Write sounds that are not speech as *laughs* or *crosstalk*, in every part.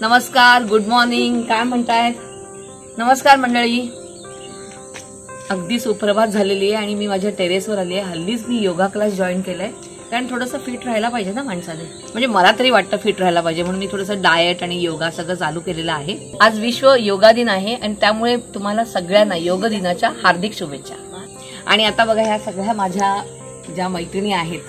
नमस्कार good morning काय म्हणतायत? नमस्कार मंडळी. अगदी सुप्रभात झालेली आहे आणि मी माझ्या टेरेसवर आली आहे. हल्लीच मी योगा क्लास जॉईन केलाय. कारण थोडंसं फिट राहायला पाहिजे ना माणसाने. म्हणजे मला तरी वाटतं फिट राहायला पाहिजे. म्हणून मी थोडंसं डाएट आणि योगा सगळं चालू केलेलं आहे. आज विश्व योगा दिन आहे आणि त्यामुळे तुम्हाला सगळ्यांना योग दिनाच्या हार्दिक शुभेच्छा. आणि आता बघा ह्या सगळ्या माझ्या ज्या मैत्रिणी आहेत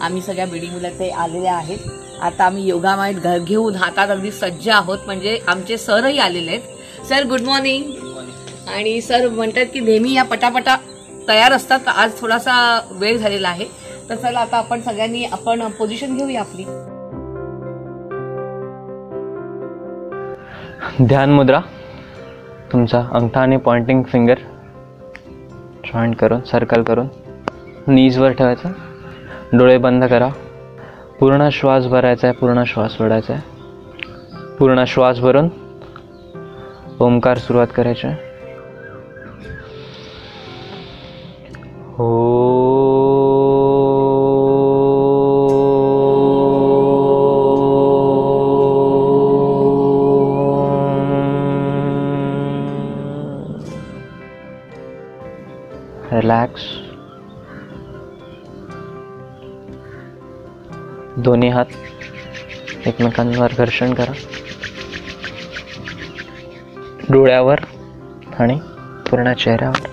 आम्ही सगळ्या बिल्डिंगला ते आलेल्या आहेत. आता आम्ही योगा माईट घर घेऊन हातात अगदी सज्ज आहोत. म्हणजे आमचे सरही आलेले आहेत. सर गुड मॉर्निंग आणि सर म्हणतात की नेहमी या पटापटा तयार असतात. आज थोडासा वेळ झालेला आहे. तर चला आता आपण सगळ्यांनी आपण पोझिशन घेऊया आपली. ध्यान मुद्रा. तुमचा अंगठा आणि पॉइंटिंग फिंगर जॉईंट करून सर्कल करून नीजवर ठेवायचं. डोळे बंद करा. पूर्ण श्वास भरायचा आहे पूर्ण श्वास सोडायचा आहे. पूर्ण श्वास भरून ओंकार सुरुवात करायचा आहे. हो दोन्ही हात एकमेकांवर घर्षण करा. डोळ्यावर आणि पूर्ण चेहऱ्यावर.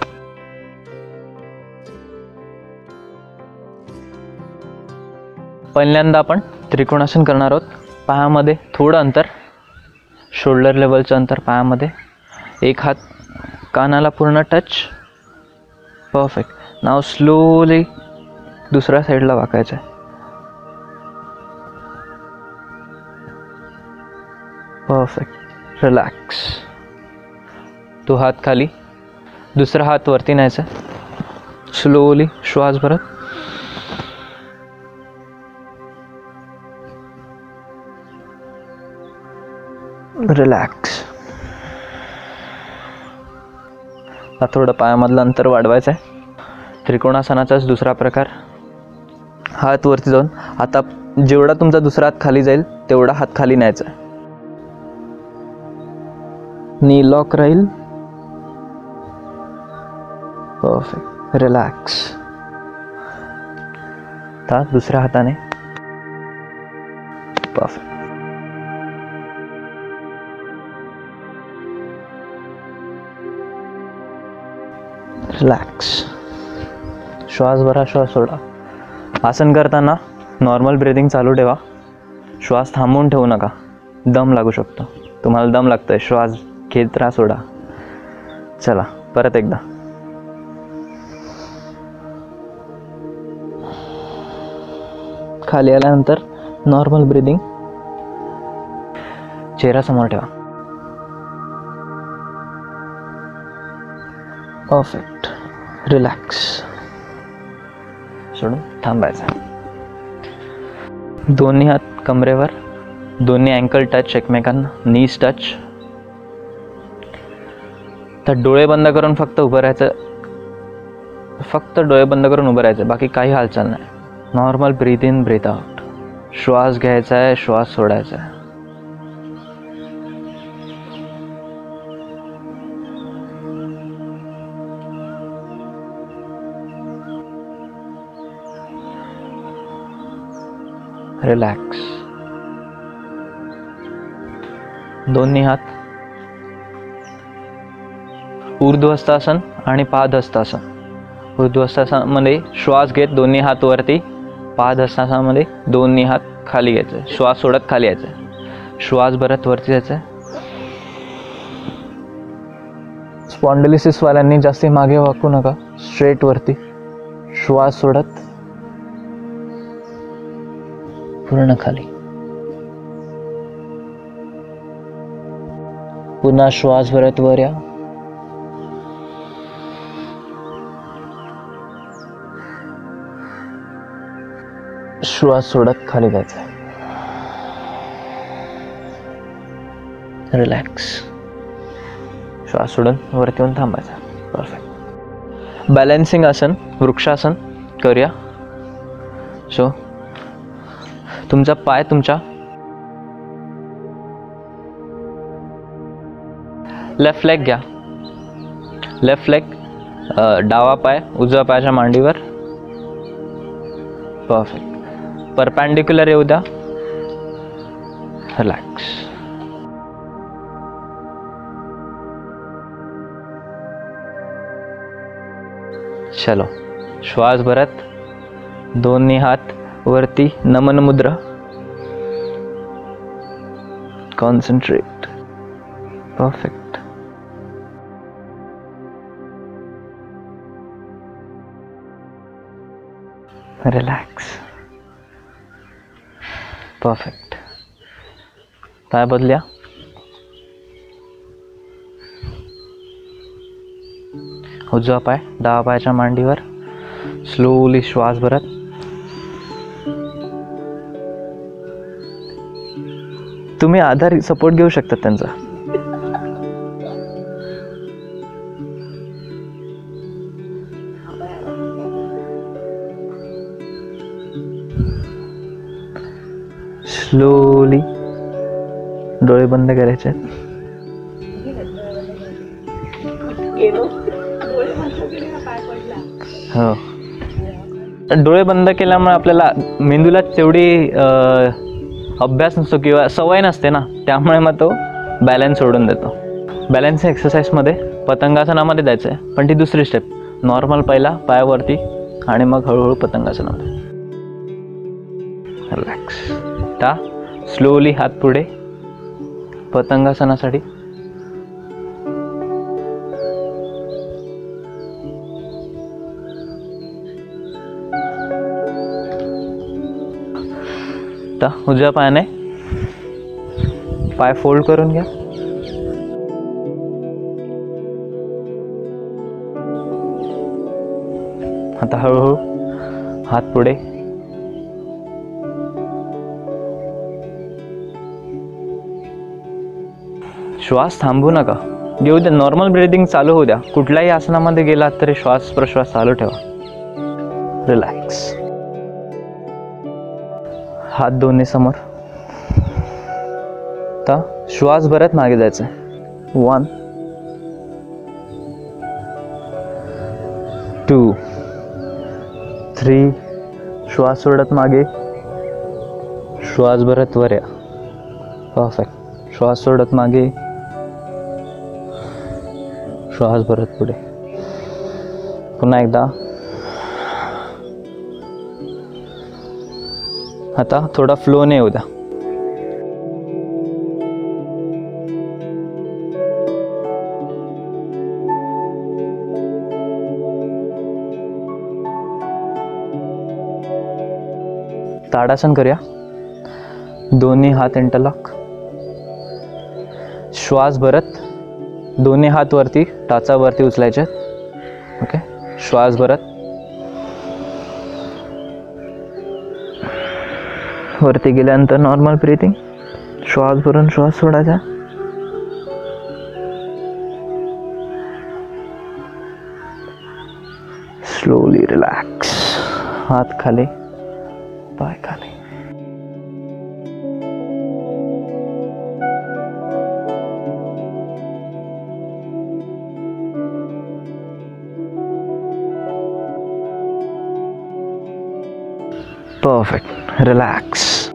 पहिल्यांदा आपण त्रिकोणासन करणार आहोत. पायामध्ये थोडं अंतर शोल्डर लेवलचं अंतर पायामध्ये. एक हात कानाला पूर्ण टच परफेक्ट नाव स्लोली दुसऱ्या साईडला वाकायचं आहे परफेक्ट रिलॅक्स तो हात खाली. दुसरा हात वरती न्यायचा. स्लोली श्वास भरत. रिलॅक्स आता थोडं पायामधलं अंतर वाढवायचं आहे त्रिकोणासनाचाच दुसरा प्रकार. हात वरती जाऊन आता जेवढा तुमचा दुसरा हात खाली जाईल तेवढा हात खाली न्यायचा. आहे नी लॉक राहील. परफेक्ट रिलॅक्स आता दुसऱ्या हाताने. परफेक्ट रिलॅक्स श्वास भरा श्वास सोडा. आसन करताना नॉर्मल ब्रिदिंग चालू ठेवा. श्वास थांबवून ठेवू नका. दम लागू शकतो. तुम्हाला दम लागतोय. श्वास खेद त्रास सोडा. चला परत एकदा. खाली आल्यानंतर नॉर्मल ब्रिदिंग चेहरा समोर ठेवा. परफेक्ट रिलॅक्स सोडून थांबायचं. दोन्ही हात कमरेवर दोन्ही अँकल टच एकमेकांना नीज टच तर डोळे बंद करून फक्त उभं राहायचं. फक्त डोळे बंद करून उभं राहायचं. बाकी काही हालचाल नाही. Normal breathe in breathe out श्वास घ्यायचा आहे श्वास सोडायचा आहे. रिलॅक्स दोन्ही हात ऊर्ध्वस्तासन आणि पादहस्तासन ऊर्ध्वस्तासनामध्ये श्वास घेत दोन्ही हात वरती पादहस्तासनामध्ये दोन्ही हात खाली घ्यायचे श्वास सोडत खाली यायचं. श्वास भरत वरती जायचं. स्पॉन्डलिसिसवाल्यांनी जास्ती मागे वाकू नका स्ट्रेट वरती. श्वास सोडत पूर्ण खाली. पुन्हा श्वास भरत वर या. श्वास सोडत खाली जायचं रिलॅक्स श्वास सोडून वरती येऊन थांबायचा. परफेक्ट बॅलन्सिंग आसन वृक्षासन करूया. सो तुमचा पाय तुमच्या लेफ्ट लेग घ्या. लेफ्ट लेग डावा पाय उजव्या पायाच्या मांडीवर. परफेक्ट परपॅन्डिक्युलर येऊ द्या. रिलॅक्स चलो. श्वास भरत. दोन्ही हात वरती नमन मुद्रा. कॉन्सन्ट्रेट परफेक्ट रिलॅक्स परफेक्ट पाय बदल्या? उजवा पाय डावा पायाच्या मांडीवर. स्लोली श्वास भरत. तुम्ही आधार सपोर्ट घेऊ शकता त्यांचा. डोळे बंद करायचे. हो डोळे बंद केल्यामुळे आपल्याला मेंदूला तेवढी अभ्यास नसतो किंवा सवय नसते ना त्यामुळे मग तो बॅलन्स सोडून देतो. बॅलन्स एक्सरसाइजमध्ये पतंगासनामध्ये जायचं आहे पण ती दुसरी स्टेप नॉर्मल पहिला पायावरती आणि मग हळूहळू पतंगासनामध्ये. रिलॅक्स ता स्लोली हात पुढे. पतंगासनासाठी आता उजव्या पायाने. पाय फोल्ड करून घ्या. आता हळूहळू हात पुढे. श्वास थांबू नका. देऊ द्या नॉर्मल ब्रिदिंग चालू होऊ द्या. कुठल्याही आसनामध्ये गेलात तरी श्वास प्रश्वास चालू ठेवा. रिलॅक्स हात दोन्ही समोर. आता श्वास भरत मागे जायचं वन टू थ्री श्वास सोडत मागे. श्वास भरत वर या. परफेक्ट श्वास सोडत मागे. श्वास भरत पुढे. पुन्हा एकदा. आता थोडा फ्लोने येऊ द्या. ताडासन करूया. दोन्ही हात इंटरलॉक श्वास भरत. दोन्ही हात वरती टाचावरती उचलायचे. ओके? श्वास भरत. वरती गेल्यानंतर नॉर्मल ब्रिथिंग श्वास भरून श्वास सोडायचा. स्लोली रिलॅक्स हात खाली पाय खाली. रिलॅक्स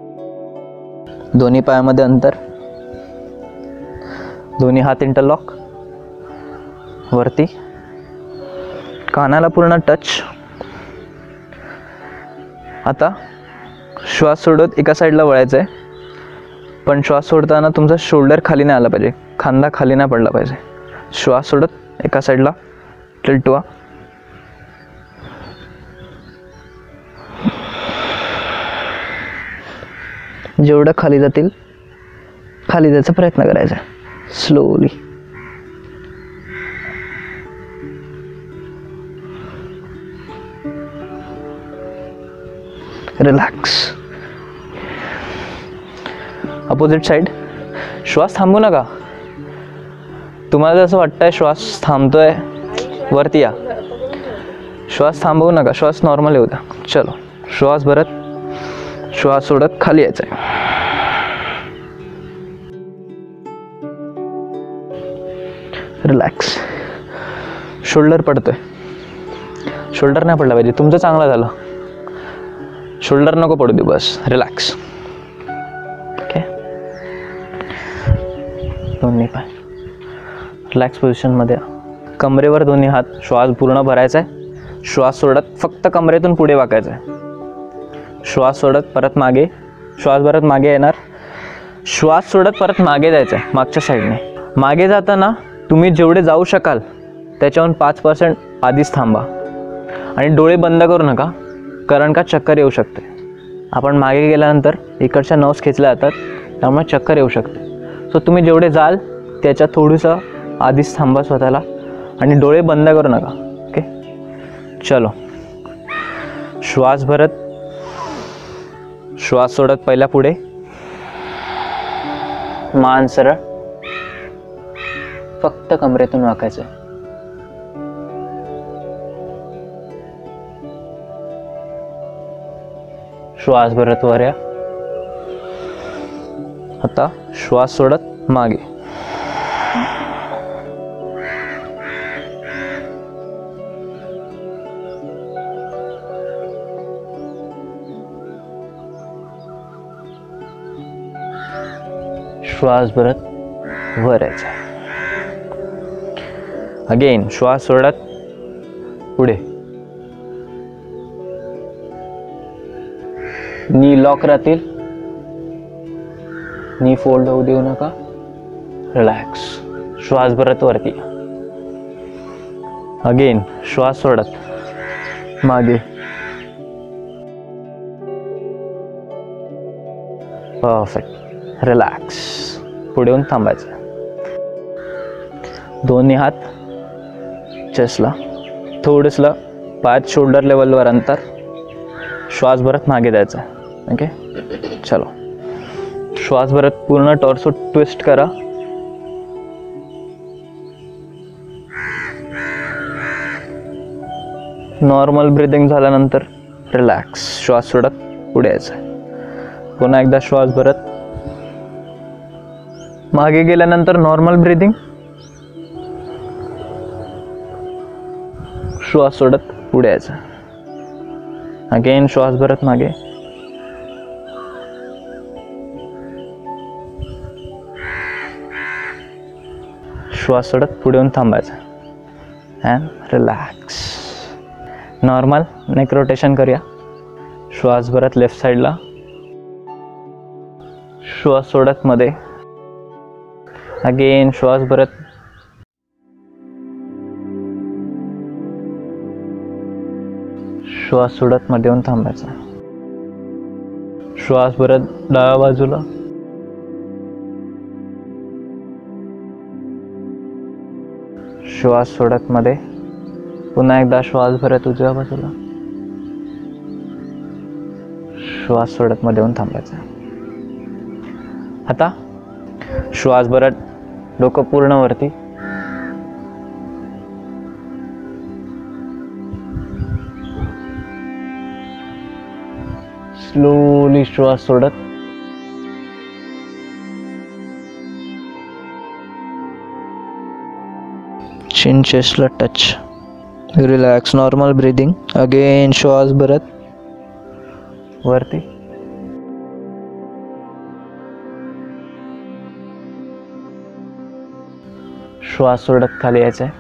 दोन्ही पायामध्ये अंतर. दोन्ही हात इंटरलॉक वरती. कानाला पूर्ण टच आता श्वास सोडत एका साईडला वळायचं आहे पण श्वास सोडताना तुमचा शोल्डर खाली नाही आला पाहिजे. खांदा खाली नाही पडला पाहिजे. श्वास सोडत एका साईडला टिल्टवा जेवढं खाली जातील खाली जायचा प्रयत्न करायचा. स्लोली रिलॅक्स अपोजिट साईड श्वास थांबू नका. तुम्हाला जसं वाटतंय श्वास थांबतोय वरती या. श्वास थांबवू नका. श्वास नॉर्मल येऊ द्या चलो. श्वास भरत श्वास सोडत खाली यायचं आहे रिलॅक्स शोल्डर पडतोय. शोल्डर नाही पडला पाहिजे. तुमचं चांगलं झालं. शोल्डर नको पडू दे बस. रिलॅक्स ओके दोन्ही पाय. रिलॅक्स पोझिशनमध्ये कमरेवर दोन्ही हात. श्वास पूर्ण भरायचा आहे श्वास सोडत फक्त कमरेतून पुढे वाकायचं आहे श्वास सोडत परत मागे. श्वास भरत मागे येणार. श्वास सोडत परत मागे जायचं आहे मागच्या साईडने मागे जाताना तुम्ही जेवढे जाऊ शकाल त्याच्याहून पाच पर्सेंट आधीच थांबा. आणि डोळे बंद करू नका कारण का चक्कर येऊ शकते. आपण मागे गेल्यानंतर इकडच्या नर्व्स खेचल्या जातात त्यामुळे चक्कर येऊ शकते. सो तुम्ही जेवढे जाल त्याच्या थोडंसं आधीच थांबा स्वतःला आणि डोळे बंद करू नका. ओके चलो. श्वास भरत श्वास सोडत पहिला पुढे. मान सरळ. फक्त कमरेतून वाकायचं. श्वास भरत वर या आता श्वास सोडत मागे. श्वास भरत वर यायचा अगेन श्वास सोडत पुढे. नी लॉक राहतील. नी फोल्ड होऊ देऊ नका. रिलॅक्स श्वास भरत वरती. अगेन श्वास सोडत. मागे. परफेक्ट रिलॅक्स पुढे येऊन थांबायचं. दोन्ही हात चेस्टला थोडंसलं पाच शोल्डर लेवलवर अंतर श्वास भरत मागे द्यायचा. ओके चलो. श्वास भरत पूर्ण टॉर्सो ट्विस्ट करा. नॉर्मल ब्रिदिंग झाल्यानंतर रिलॅक्स श्वास सोडत पुढे यायचं. पुन्हा एकदा श्वास भरत मागे गेल्यानंतर नॉर्मल ब्रिदिंग श्वास सोडत पुढे यायचं. अगेन श्वास भरत मागे. श्वास सोडत पुढे येऊन थांबायचं. And relax normal neck rotation करूया. श्वास भरत लेफ्ट साईडला श्वास सोडत मध्ये. अगेन श्वास भरत श्वास सोडत मध्ये येऊन थांबायचा. श्वास भरत डाव्या बाजूला. श्वास सोडत मध्ये. पुन्हा एकदा श्वास भरत उजव्या बाजूला. श्वास सोडत मध्ये येऊन थांबायचा. आता श्वास भरत डोकं पूर्ण वरती. स्लोली श्वास सोडत. Chin चेस्टला touch relax normal breathing again श्वास भरत. वरती. श्वास सोडत खाली यायचं आहे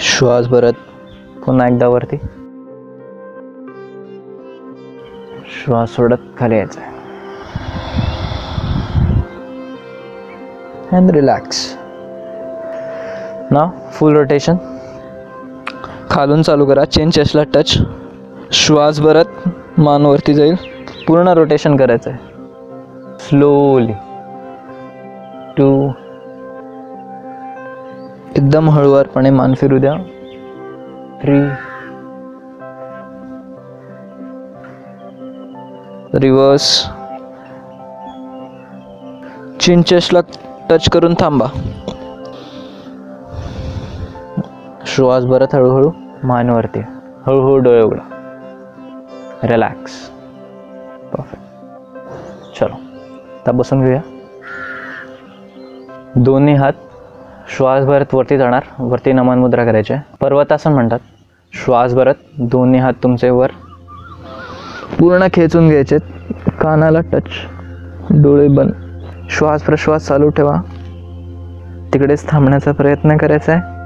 श्वास भरत. पुन्हा एकदा वरती. श्वास सोडत खाली यायचं आहे अँड रिलॅक्स ना फुल रोटेशन खालून चालू करा. चेन चेस्टला टच श्वास भरत. मान वरती जाईल. पूर्ण रोटेशन करायचं आहे स्लोली टू एकदम हळुवारपणे मान फिरू द्या. थ्री रिवर्स चिन चेस्टला टच करून थांबा. श्वास भरत हळूहळू मानवरती हळूहळू डोळे उघडा. रिलॅक्स आता बसून घेऊया. दोन्ही हात श्वास भरत वरती जाणार वरती नमन मुद्रा करायची आहे. पर्वतासन म्हणतात श्वास भरत दोन्ही हात तुमचे वर. पूर्ण खेचून घ्यायचे कानाला टच डोळे बंद. श्वास प्रश्वास चालू ठेवा. तिकडेच थांबण्याचा प्रयत्न करायचा आहे.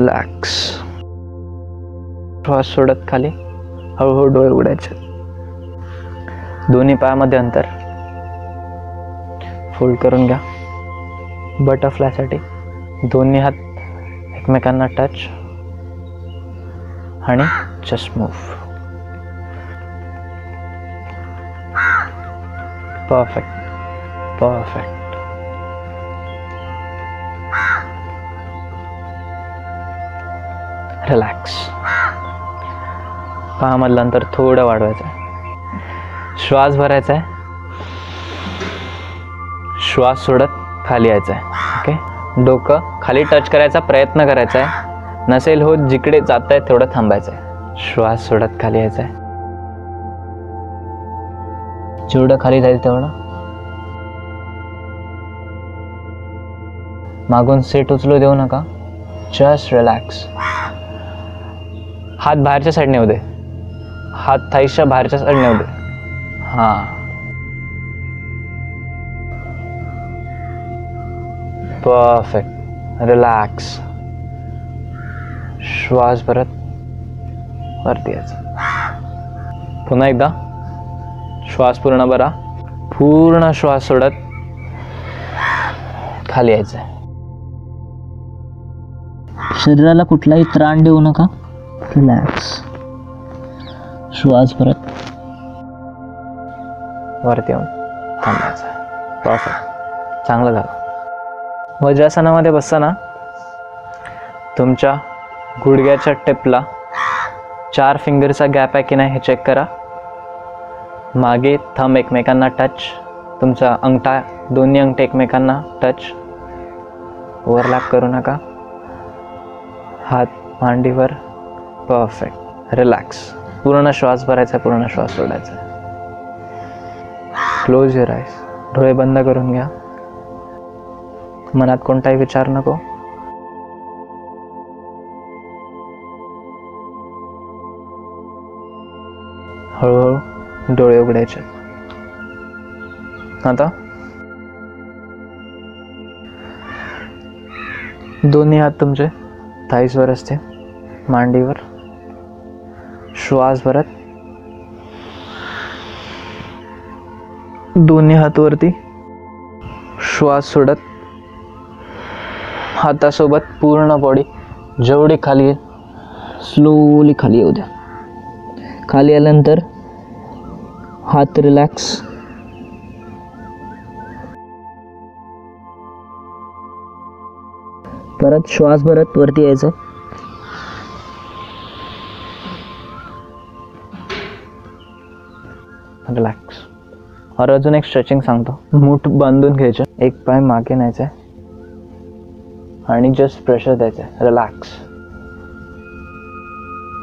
रिलॅक्स श्वास सोडत खाली हळूहळू डोळे उघडायचे. दोन्ही पायामध्ये अंतर. फोल्ड करून घ्या. बटरफ्लायसाठी दोन्ही हात एकमेकांना टच आणि just move perfect perfect relax पायामधलं अंतर थोडं वाढवायचं आहे श्वास भरायचा आहे श्वास सोडत खाली यायचा आहे ओके डोकं खाली टच करायचा प्रयत्न करायचा आहे नसेल होत जिकडे जात आहे तेवढं थांबायचं आहे श्वास सोडत खाली यायचा आहे जेवढं खाली जाईल तेवढं. मागून सीट उचलू देऊ नका. जस्ट रिलॅक्स हात बाहेरच्या साईडने येऊ दे. हात थाईच्या बाहेरच्या साईडने दे हां. परफेक्ट रिलॅक्स श्वास भरत वरती यायचं. पुन्हा एकदा. श्वास पूर्ण भरा. पूर्ण श्वास सोडत खाली यायचं. शरीराला कुठलाही त्राण देऊ नका. रिलॅक्स श्वास परत वरती येऊन थांबायचं. परफेक्ट चांगलं झालं. वज्रासनामध्ये बसताना तुमच्या गुडघ्याच्या टिपला चार फिंगरचा गॅप आहे की नाही हे चेक करा. मागे थंब एकमेकांना टच तुमचा अंगठा दोन्ही अंगठे एकमेकांना टच ओव्हरलॅप करू नका. हात मांडीवर परफेक्ट रिलॅक्स पूर्ण श्वास भरायचा पूर्ण श्वास सोडायचा. क्लोज युअर आयस डोळे बंद करून घ्या. मनात कोणताही विचार नको. हळूहळू डोळे उघडायचे. आता? दोन्ही हात तुमचे थाईसवर असते मांडीवर. श्वास भरत दोन्ही हात वरती श्वास सोडत? हातासोबत पूर्ण बॉडी जेवढी खाली येईल स्लोली खाली येऊ द्या. खाली आल्यानंतर हात रिलॅक्स परत श्वास भरत वरती यायचं. रिलॅक्स और अजून एक स्ट्रेचिंग सांगतो. मूठ बांधून घ्यायचं. एक पाय मागे न्यायचा. आणि जस्ट प्रेशर द्यायचं. आहे रिलॅक्स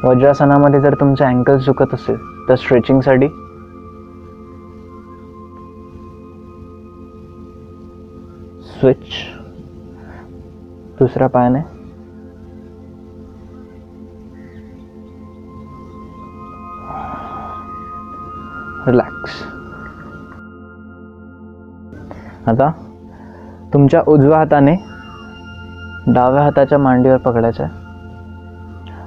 वज्रासनामध्ये जर तुमचे अँकल्स दुखत असेल तर स्ट्रेचिंगसाठी स्विच दुसऱ्या पायाने. रिलॅक्स आता तुमच्या उजव्या हाताने डाव्या हाताच्या मांडीवर पकडायचं आहे.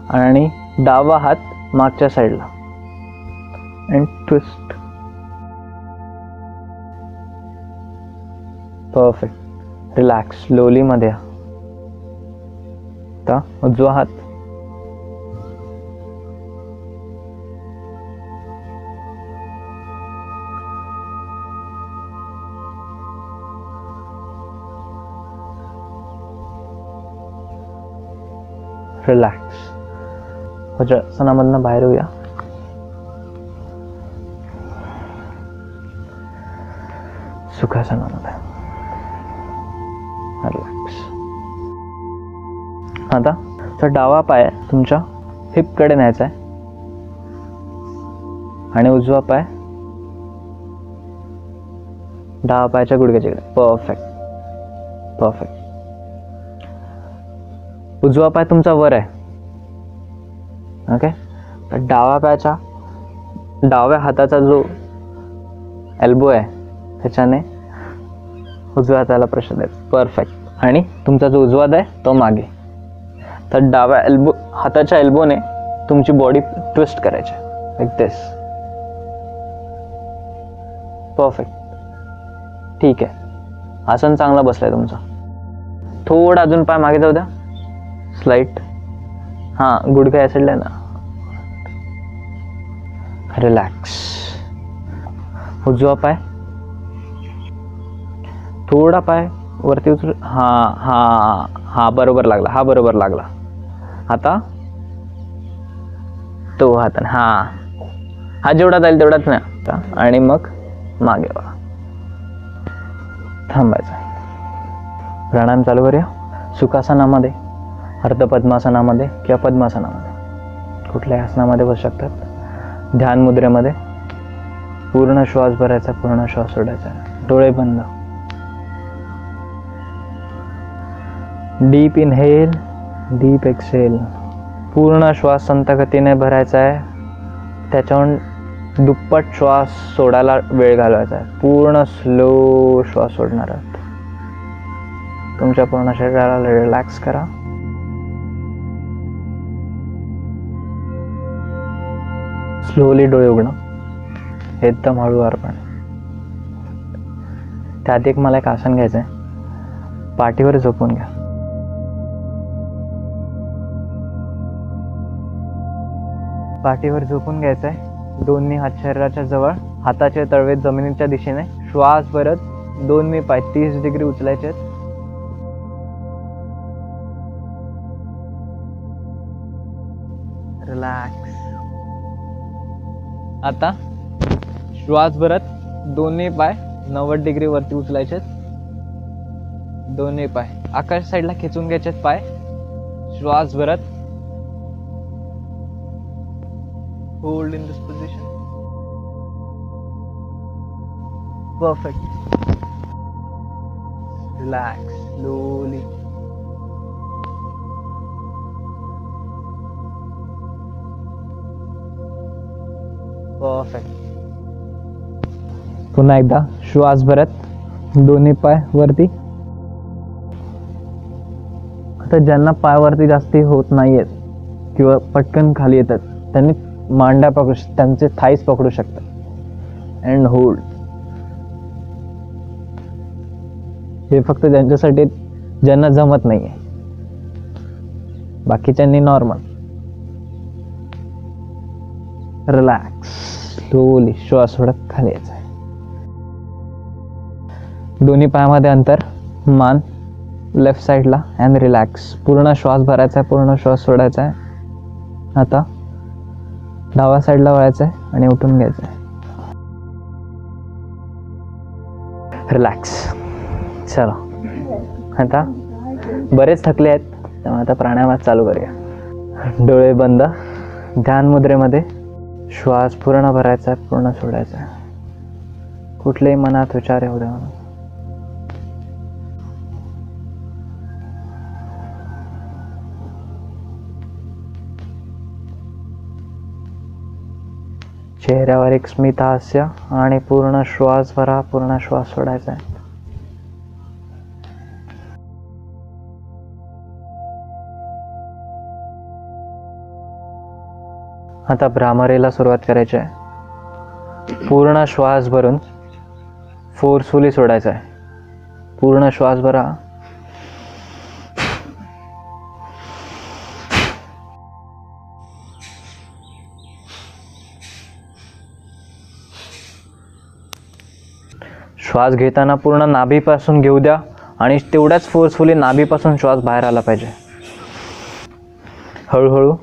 आणि डावा हात मागच्या साईडला. अँड ट्विस्ट परफेक्ट रिलॅक्स स्लोलीमध्ये आता उजवा हात रिलॅक्स वज्रासनामधनं बाहेर येऊया सुखासनामध्ये रिलॅक्स आता तर डावा पाय तुमच्या हिपकडे न्यायचा आहे. आणि उजवा पाय डावा पायाच्या गुडघ्याच्याकडे परफेक्ट परफेक्ट उजवा पाय तुमचा वर आहे. ओके तर डाव्या पायाचा डाव्या हाताचा जो एल्बो आहे त्याच्याने उजव्या हाताला प्रेशर द्यायचं परफेक्ट आणि तुमचा जो उजवा आहे तो मागे. तर डाव्या एल्बो हाताच्या एल्बोने तुमची बॉडी ट्विस्ट करायची. लाईक दिस परफेक्ट ठीक आहे. आसन चांगला बसलाय तुमचा. थोडा अजून पाय मागे जाऊ द्या. स्लाईट हां गुडघा ॲसिडला आहे ना. रिलॅक्स उजवा पाय थोडा पाय वरती उचल. हां हां हा बरोबर लागला. हा बरोबर लागला. आता? तो हात हा. हा जेवढा जाईल तेवढाच नाही. आता आणि मग मागे वा थांबायचं प्राणायाम चालू करूया. सुखासनामध्ये. अर्धपद्मासनामध्ये किंवा पद्मासनामध्ये. कुठल्याही आसनामध्ये बसू शकतात. ध्यान मुद्रेमध्ये पूर्ण श्वास भरायचा पूर्ण श्वास सोडायचा. डोळे बंद. डीप इनहेल डीप एक्सेल पूर्ण श्वास संत गतीने भरायचा आहे. त्याच्याहून दुप्पट श्वास सोडायला वेळ घालवायचा आहे. पूर्ण स्लो श्वास सोडणार आहात. तुमच्या पूर्ण शरीराला रिलॅक्स करा. स्लोली डोळे उघडणं एकदम हळूवारपणे. त्यात एक मला एक आसन घ्यायचं आहे पाठीवर झोपून घ्या. पाठीवर झोपून घ्यायचं आहे दोन्ही हात शरीराच्या जवळ हाताचे तळवे जमिनीच्या दिशेने. श्वास भरत दोन्ही पाय तीस डिग्री उचलायचे. आहेत रिलॅक्स आता श्वास भरत दोन्ही पाय नव्वद डिग्री वरती उचलायचे दोन्ही पाय. आकाश साईडला खेचून घ्यायचे पाय. श्वास भरत. Hold in this position perfect relax slowly perfect पुन्हा एकदा श्वास भरत दोन्ही पाय वरती. आता ज्यांना पायावरती जास्ती होत नाहीयेत किंवा पटकन खाली येतात त्यांनी मांड्या पकडू त्यांचे थाईस पकडू शकतात. अँड होल्ड हे फक्त त्यांच्यासाठी ज्यांना जमत नाहीये. बाकीच्यांनी नॉर्मल रिलॅक्स स्लोली श्वास सोडत खाली यायचा आहे. दोन्ही पायामध्ये अंतर मान लेफ्ट साईडला अँड रिलॅक्स पूर्ण श्वास भरायचा आहे पूर्ण श्वास सोडायचा आहे. आता डाव्या साईडला वळायचं आहे आणि उठून घ्यायचं आहे. रिलॅक्स चला. आता बरेच थकले आहेत त्यामुळे आता प्राणायामात चालू करूया. डोळे बंद ध्यान मुद्रेमध्ये श्वास पूर्ण भरायचा आहे पूर्ण सोडायचा. आहे कुठलेही मनात विचार येऊ द्या म्हणून चेहऱ्यावर एक स्मित हास्य आणि पूर्ण श्वास भरा पूर्ण श्वास सोडायचा आहे. आता भ्रामरीला सुरुवात करायची आहे. पूर्ण श्वास भरून फोर्सफुली सोडायचा आहे. पूर्ण श्वास भरा. श्वास घेताना पूर्ण नाभीपासून घेऊ द्या आणि तेवढ्याच फोर्सफुली नाभीपासून श्वास बाहेर आला पाहिजे. हळूहळू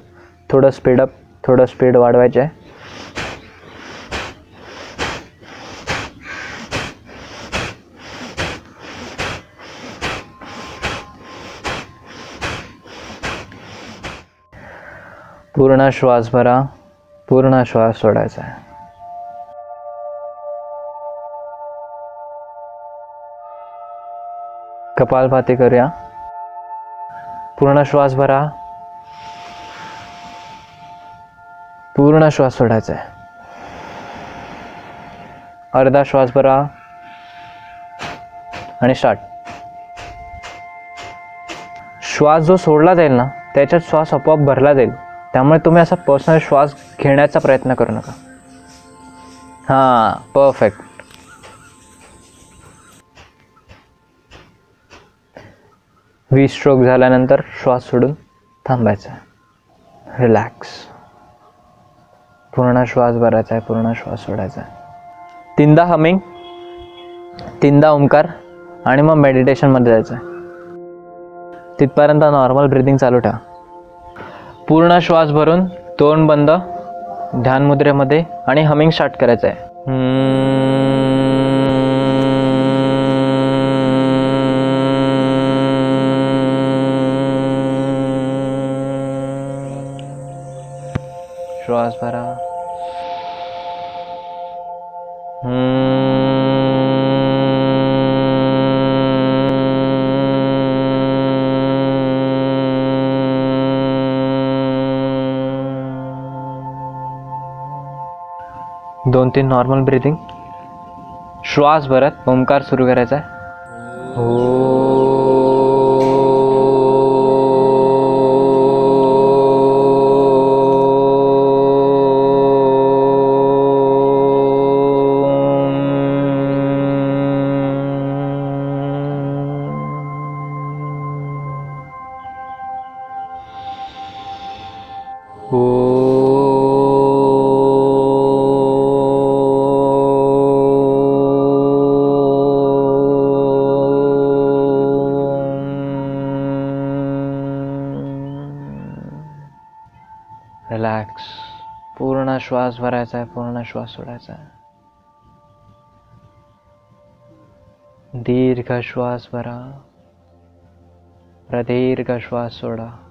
थोडं स्पीडअप थोडं स्पीड वाढवायचं आहे पूर्ण श्वास भरा पूर्ण श्वास सोडायचा आहे. कपालभाती करूया. पूर्ण श्वास भरा पूर्ण श्वास सोडायचा आहे. अर्धा श्वास भरा. आणि स्टार्ट श्वास जो सोडला जाईल ना त्याच्यात श्वास आपोआप भरला जाईल. त्यामुळे तुम्ही असा पर्सनल श्वास घेण्याचा प्रयत्न करू नका. हां परफेक्ट वीस स्ट्रोक झाल्यानंतर श्वास सोडून थांबायचा. रिलॅक्स पूर्ण श्वास भरायचा आहे पूर्ण श्वास सोडायचा आहे. तीनदा हमिंग तीनदा ओंकार आणि मग मेडिटेशनमध्ये जायचं आहे. तिथपर्यंत नॉर्मल ब्रिदिंग चालू ठेवा. पूर्ण श्वास भरून तोंड बंद ध्यान मुद्रेमध्ये आणि हमिंग स्टार्ट करायचं आहे. श्वास भरा. दोन तीन नॉर्मल ब्रिदिंग श्वास भरत ओंकार सुरू करायचा आहे. हो. श्वास भरायचा आहे पूर्ण श्वास सोडायचा आहे. दीर्घ श्वास भरा. प्रदीर्घ श्वास सोडा.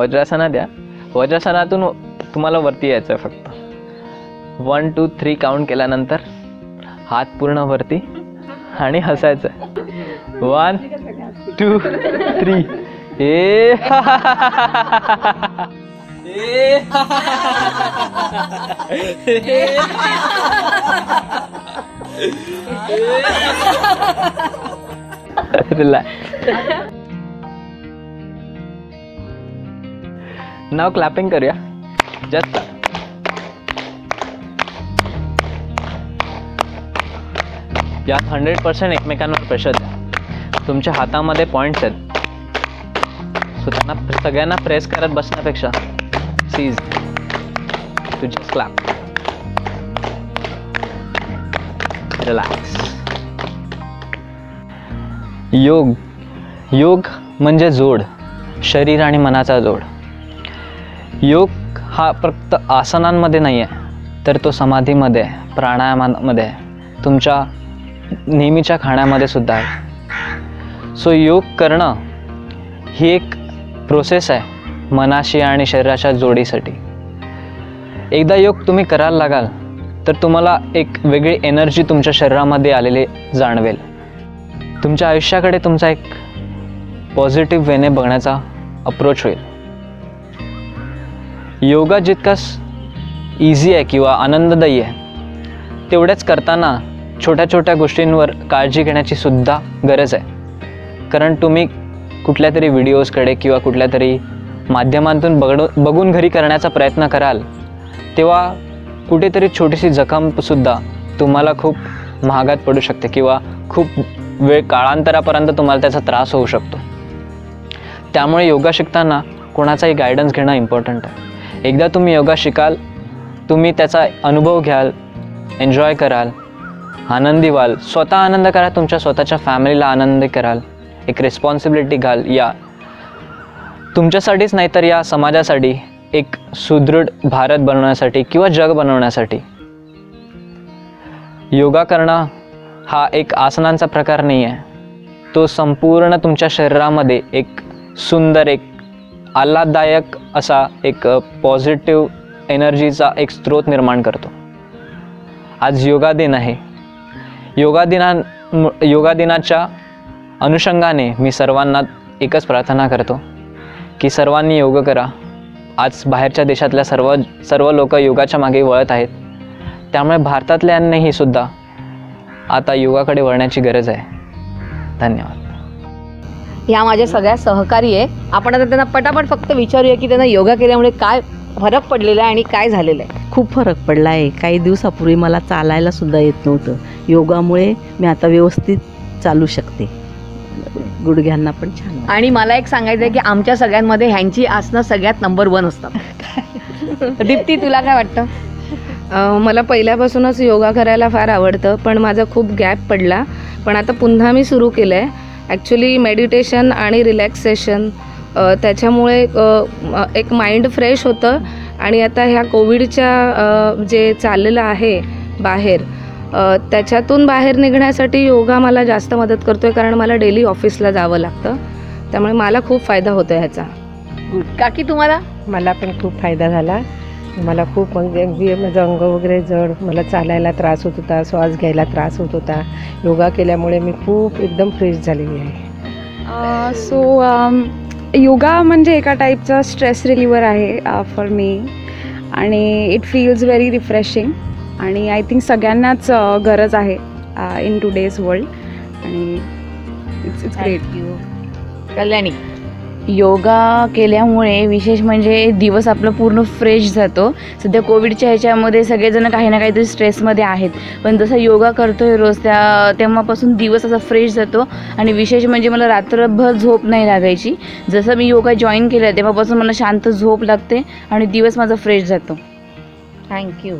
वज्रासना द्या वज्रासनातून तुम्हाला वरती यायचं आहे फक्त. वन टू थ्री काउंट केल्यानंतर हात पूर्ण वरती आणि हसायचं one two three a. Relax *laughs* *laughs* now clapping करूया. जस्ट. यात हंड्रेड पर्सेंट एकमेकांवर प्रेशर द्या. तुमच्या हातामध्ये पॉईंट्स आहेत. सो त्यांना सगळ्यांना प्रेस करत बसण्यापेक्षा cease to just clap relax योग योग म्हणजे जोड. शरीर आणि मनाचा जोड. योग हा फक्त आसनांमध्ये नाही आहे तर तो समाधीमध्ये आहे प्राणायामामध्ये आहे तुमच्या नेहमीच्या खाण्यामध्ये सुद्धा आहे. सो योग करणं ही एक प्रोसेस आहे मनाशी आणि शरीराच्या जोडीसाठी. एकदा योग तुम्ही करायला लागाल तर तुम्हाला एक वेगळी एनर्जी तुमच्या शरीरामध्ये आलेली जाणवेल. तुमच्या आयुष्याकडे तुमचा एक पॉझिटिव्ह वेने बघण्याचा अप्रोच होईल. योगा जितका इझी आहे किंवा आनंददायी आहे तेवढ्याच करताना छोट्या छोट्या गोष्टींवर काळजी घेण्याची सुद्धा गरज आहे. कारण तुम्ही कुठल्या तरी व्हिडिओजकडे किंवा कुठल्या तरी माध्यमांतून बघड बघून घरी करण्याचा प्रयत्न कराल तेव्हा कुठेतरी छोटीशी जखमसुद्धा तुम्हाला खूप महागात पडू शकते किंवा खूप वेळ काळांतरापर्यंत तुम्हाला त्याचा त्रास होऊ शकतो. त्यामुळे योगा शिकताना कोणाचाही गायडन्स घेणं इम्पॉर्टंट आहे. एकदा तुम्ही योगा शिकाल तुम्ही त्याचा अनुभव घ्याल एन्जॉय कराल आनंदी व्हाल स्वतः आनंद करा तुमच्या स्वतःच्या फॅमिलीला आनंद कराल एक रिस्पॉन्सिबिलिटी घाल या. तुमच्यासाठीच नाही तर या समाजासाठी एक सुदृढ भारत बनवण्यासाठी किंवा जग बनवण्यासाठी. योगा करणं हा एक आसनांचा प्रकार नाही आहे तो संपूर्ण तुमच्या शरीरामध्ये एक सुंदर एक आल्हाददायक असा एक पॉझिटिव्ह एनर्जीचा एक स्रोत निर्माण करतो. आज योगा दिन आहे. योगा दिना योगा दिनाच्या अनुषंगाने मी सर्वांना एकच प्रार्थना करतो की सर्वांनी योग करा. आज बाहेरच्या देशातल्या सर्व सर्व लोक योगाच्या मागे वळत आहेत. त्यामुळे भारतातल्यांनीही सुद्धा आता योगाकडे वळण्याची गरज आहे. धन्यवाद. ह्या माझ्या सगळ्या सहकारी आहे. आपण आता त्यांना पटापट फक्त विचारूया की त्यांना योगा केल्यामुळे काय फरक पडलेला आहे आणि काय झालेलं आहे? खूप फरक पडला आहे काही दिवसापूर्वी मला चालायला सुद्धा येत नव्हतं. योगामुळे मी आता व्यवस्थित चालू शकते. गुडघ्यांना पण छान. आणि मला एक सांगायचं आहे की आमच्या सगळ्यांमध्ये ह्यांची आसनं सगळ्यात नंबर वन असतात. *laughs* दीप्ती तुला काय वाटतं? मला पहिल्यापासूनच योगा करायला फार आवडतं पण माझा खूप गॅप पडला. पण आता पुन्हा मी सुरू केलं आहे ॲक्च्युली मेडिटेशन आणि रिलॅक्सेशन त्याच्यामुळे एक माइंड फ्रेश होतं. आणि आता ह्या कोविडच्या जे चाललेलं आहे बाहेर त्याच्यातून बाहेर निघण्यासाठी योगा मला जास्त मदत करतो आहे कारण मला डेली ऑफिसला जावं लागतं. त्यामुळे मला खूप फायदा होतो आहे ह्याचा. काकी तुम्हाला? मला पण खूप फायदा झाला. मला खूप म्हणजे अगदी माझं अंग वगैरे जड मला चालायला त्रास होत होता श्वास घ्यायला त्रास होत होता. योगा केल्यामुळे मी खूप एकदम फ्रेश झालेली आहे. सो योगा म्हणजे एका टाईपचा स्ट्रेस रिलिव्हर आहे फॉर मी आणि इट फील्स व्हेरी रिफ्रेशिंग आणि आय थिंक सगळ्यांनाच गरज आहे इन टुडेज वर्ल्ड आणि it's it's great Kalyani. Yoga केल्यामुळे विशेष म्हणजे दिवस आपला पूर्ण फ्रेश जातो. सध्या कोविडच्या ह्याच्यामध्ये सगळेजण काही ना काहीतरी स्ट्रेसमध्ये आहेत. पण जसं योगा करतो आहे रोज त्या तेव्हापासून दिवस असा फ्रेश जातो. आणि विशेष म्हणजे मला रात्रभर झोप नाही लागायची. जसं मी योगा जॉईन केलं तेव्हापासून मला शांत झोप लागते आणि दिवस माझा फ्रेश जातो. थँक्यू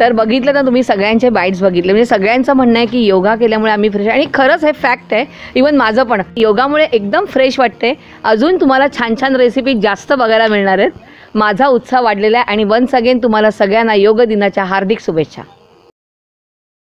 तर बघितलं ना तुम्ही सगळ्यांचे बाईट्स बघितले. म्हणजे सगळ्यांचं म्हणणं आहे की योगा केल्यामुळे आम्ही फ्रेश आणि खरंच हे फॅक्ट आहे इवन माझं पण. योगामुळे एकदम फ्रेश वाटते. अजून तुम्हाला छान छान रेसिपी जास्त बघायला मिळणार आहेत. माझा उत्साह वाढलेला आहे आणि वन्स अगेन तुम्हाला सगळ्यांना योग दिनाच्या हार्दिक शुभेच्छा.